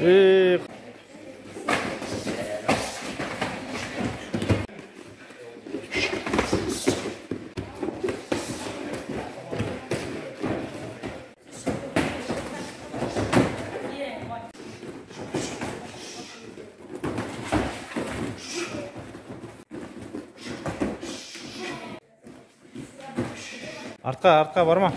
Ee, Arka arka varma.